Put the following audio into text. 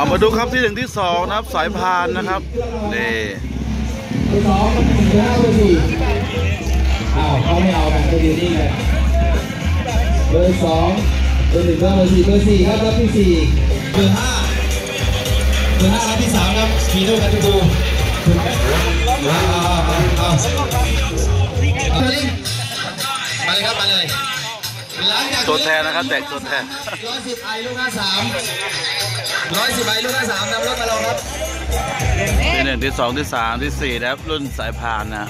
เอามาดูครับที่หนึ่งที่สองนะครับ สายพานนะครับนี่เบอร์สองเบอร์ห้าเบอร์สี่อ้าวเขาไม่เอากันไปดูนี่กันเบอร์สองเบอร์หนึ่งเบอร์สี่เบอร์สี่ครับรับที่สี่เบอร์ห้าเบอร์ห้ารับที่สามครับขี่ด้วยกันทุกคนเอาเอาเอาเอาเอาเลยมาเลยครับมาเลยหลังจาก ตัวแทนนะครับแตกตัวแทนร้อยสิบไอลูกห้าสามร้อยสิบไอลูกห้าสามนำรถมาลงครับที่หนึ่งที่สองที่สามที่สี่นะครับรุ่นสายพานนะ